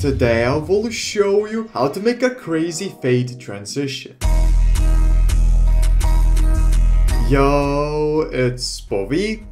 Today I will show you how to make a crazy fade transition. Yo, it's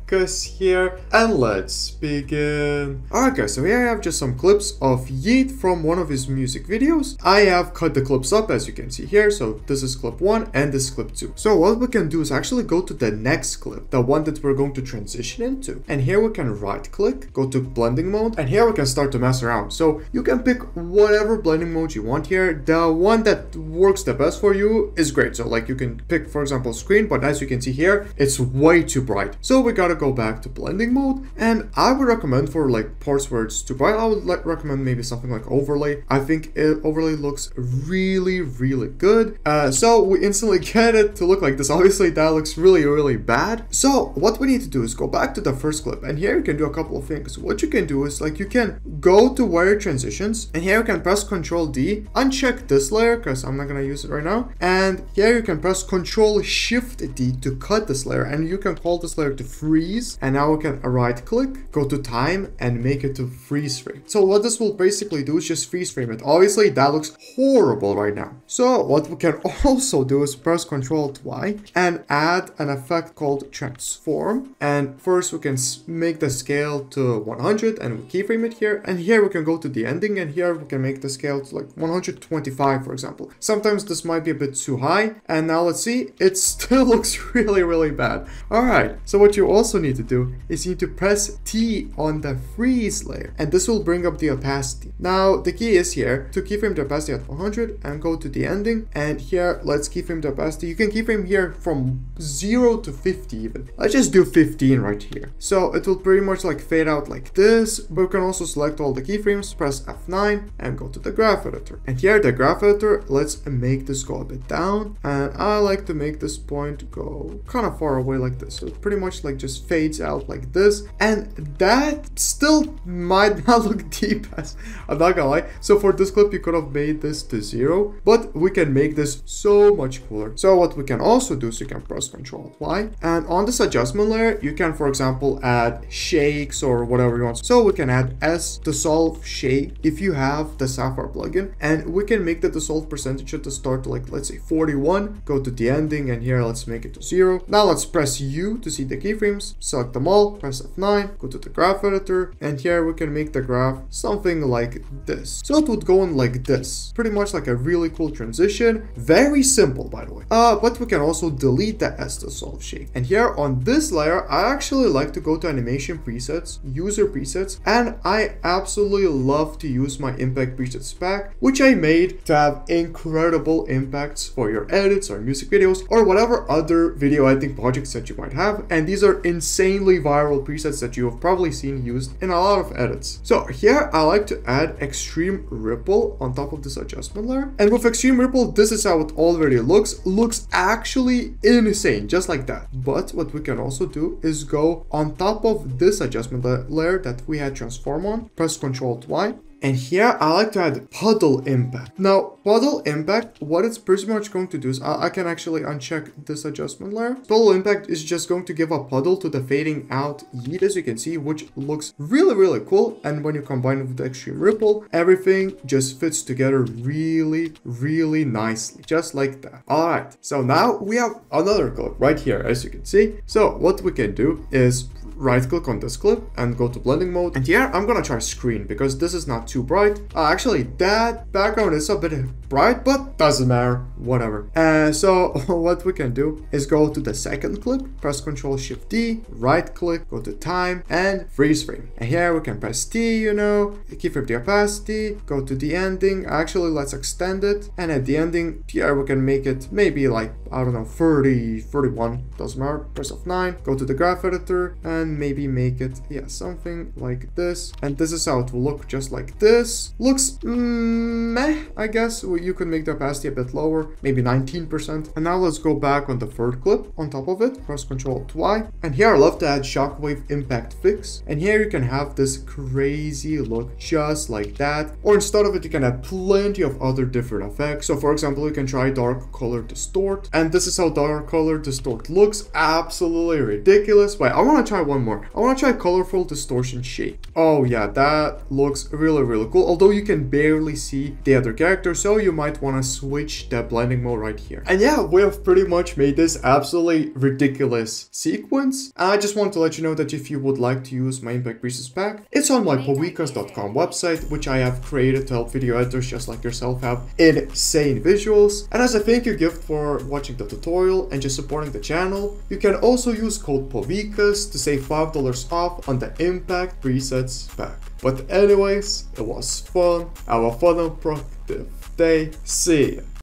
Povikas here, and let's begin. Alright guys, so here I have just some clips of Yeat from one of his music videos. I have cut the clips up as you can see here, so this is clip 1 and this is clip 2. So what we can do is actually go to the next clip, the one that we're going to transition into. And here we can right click, go to blending mode, and here we can start to mess around. So you can pick whatever blending mode you want here. The one that works the best for you is great. So like you can pick for example screen, but as you can see here, it's way too bright. So we gotta go back to blending mode. And I would recommend for like parts where it's too bright, I would like recommend maybe something like overlay. I think it, overlay looks really, really good. Uh, so we instantly get it to look like this. Obviously that looks really, really bad. So what we need to do is go back to the first clip. And here you can do a couple of things. What you can do is like you can go to wire transitions and here you can press Control D, uncheck this layer because I'm not gonna use it right now. And here you can press Control Shift D to cut this layer and you can call this layer to freeze and now we can right click go to time and make it to freeze frame. So what this will basically do is just freeze frame it. Obviously that looks horrible right now. So what we can also do is press ctrl y and add an effect called transform. And first we can make the scale to 100 and we keyframe it here. And here we can go to the ending and here we can make the scale to like 125 for example. Sometimes this might be a bit too high and now let's see it still looks really really bad. All right so what you also need to do is you need to press T on the freeze layer and this will bring up the opacity. Now the key is here to keyframe the opacity at 100 and go to the ending and here let's keyframe the opacity. You can keyframe here from 0 to 50 even. Let's just do 15 right here. So it will pretty much like fade out like this but you can also select all the keyframes press F9 and go to the graph editor. And here the graph editor let's make this go a bit down and I like to make this point go kind of far away like this. So pretty much like just fades out like this. And that still might not look deep as I'm not gonna lie. So for this clip you could have made this to zero but we can make this so much cooler. So what we can also do is you can press ctrl y and on this adjustment layer you can for example add shakes or whatever you want. So we can add s dissolve shake if you have the sapphire plugin. And we can make the dissolve percentage at the start to like let's say 41 go to the ending and here let's make it to zero. Now let's press u to see the keyframes select them all press F9 go to the graph editor and here we can make the graph something like this. So it would go on like this. Pretty much like a really cool transition. Very simple by the way. Uh but we can also delete the s dissolve shake and here on this layer I actually like to go to animation presets user presets and I absolutely love to use my impact presets pack which I made to have incredible impacts for your edits or music videos or whatever other video editing projects that you might have. And these are insanely viral presets that you have probably seen used in a lot of edits. So here I like to add extreme ripple on top of this adjustment layer. And with extreme ripple this is how it already looks. Looks actually insane just like that. But what we can also do is go on top of this adjustment layer that we had transform on. Press ctrl y and here I like to add puddle impact. Now puddle impact, what it's pretty much going to do is I, I, can actually uncheck this adjustment layer. Puddle impact is just going to give a puddle to the fading out Yeat as you can see, which looks really, really cool. And when you combine it with the extreme ripple, everything just fits together really, really nicely, just like that. All right, so now we have another clip right here, as you can see. So what we can do is right click on this clip and go to blending mode. And here I'm gonna try screen because this is not too bright. Uh, actually, that background is a bit bright, but doesn't matter, whatever. And so what we can do is go to the second clip, press Ctrl Shift D, right click, go to time and freeze frame. And here we can press T, you know, keyframe the opacity, go to the ending. Actually, let's extend it. And at the ending, here we can make it maybe like, I don't know, 30, 31, doesn't matter. Press F9, go to the graph editor and maybe make it, yeah, something like this. And this is how it will look just like this. Looks mm, meh, I guess you could make the opacity a bit lower, maybe 19%. And now let's go back on the third clip on top of it, press Ctrl Y. And here I love to add Shockwave Impact Fix. And here you can have this crazy look just like that. Or instead of it, you can add plenty of other different effects. So for example, you can try Dark Color Distort. And this is how Dark Color Distort looks. Absolutely ridiculous. But I want to try one one more. I want to try colorful distortion shape. Oh yeah, that looks really, really cool. Although you can barely see the other character, so you might want to switch the blending mode right here. And yeah, we have pretty much made this absolutely ridiculous sequence. I just want to let you know that if you would like to use my Impact Presets pack, it's on my povikas.com website, which I have created to help video editors just like yourself have insane visuals. And as a thank you gift for watching the tutorial and just supporting the channel, you can also use code POVIKAS to save $5 off on the Impact Presets pack. But anyways, it was fun, have a fun and productive day, see ya!